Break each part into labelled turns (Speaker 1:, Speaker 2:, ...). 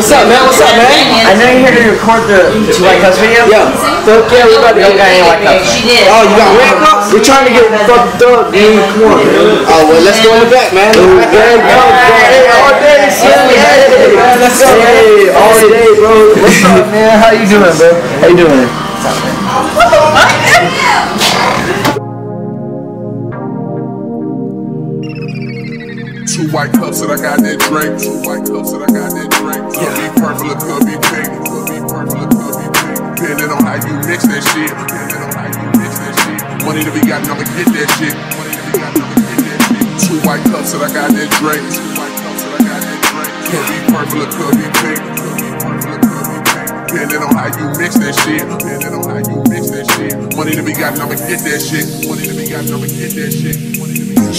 Speaker 1: What's up, man? What's up, man?
Speaker 2: I know you're here to record the Two White Cups video.
Speaker 1: Yeah. Fuck yeah, we about to
Speaker 2: don't any White Cups.
Speaker 3: She did.
Speaker 1: Oh, you got red cups? We're trying to get fucked up, dude. Come on, man. Oh, well, let's go in the back, man. Red cups, bro. Hey, all day, son. Hey. Let's go, Hey, all day, bro. What's up, man? How you doing, bro? How you doing?
Speaker 4: Two white cups that I got that drink. Two white cups that I got that drink. Could be purple or could be pink. Could be purple or could be pink. Depending on how you mix that shit. Depending on how you mix that shit. Money to be got, I'ma get that shit. Money to be got, I'ma get that shit. Two white cups that I got that drink. Two white cups that I got that drink. Could be purple or could be pink. Could be purple or could be pink. Depending on how you mix that shit. Depending on how you mix that shit. Money to be got, I'ma get that shit. Money to be got, I'ma get that shit. Money to be got,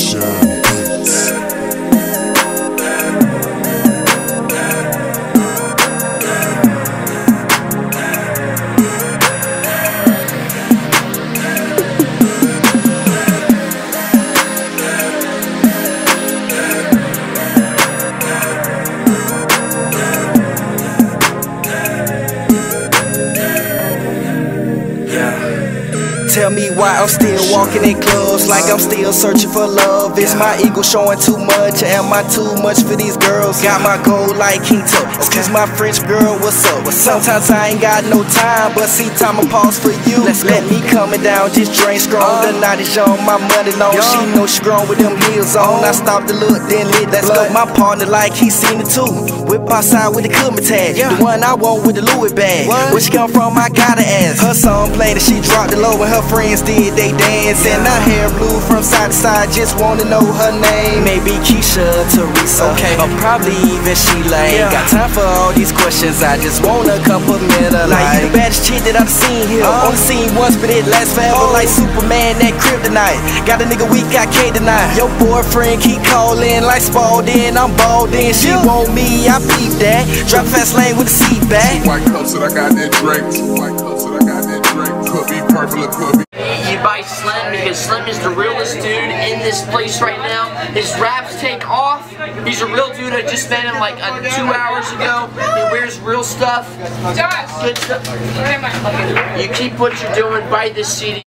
Speaker 5: Tell me why I'm still walking in clubs like I'm still searching for love. Is my ego showing too much? Am I too much for these girls? Got my goal like Quinto. Excuse my French girl, what's up? Sometimes I ain't got no time, but see time I pause for you. Let me coming down, just drain strong. The night is young, my money long. She know she grown with them heels on. I stopped to look, then lit. Let's go. My partner like he seen it too. Whip outside with the Kuma tag. The one I want with the Louis bag. Where she come from, I gotta ask. Her song played and she dropped it low and her friends did they dance. And her hair blew from side to side, just wanna know her name. Maybe Keisha, Teresa, okay. or probably even Sheila. Ain't got time for all these questions, I just wanna compliment her. Like, you the baddest chick that I've seen here. Uh-huh. Only seen once, but it lasts forever oh. like Superman, that kryptonite. Got a nigga weak, I can't deny. Your boyfriend keep calling like Spalding, I'm balding. She want me, I peep that. Drop fast lane with the seat back.
Speaker 4: Two white cups that I got that drink. Two white cups that I got that drink. Could be purple or could
Speaker 6: buy Slim because Slim is the realest dude in this place right now. His raps take off. He's a real dude. I just met him like uh, two hours ago. He wears real stuff. Good stuff. You keep what you're doing. Buy this CD.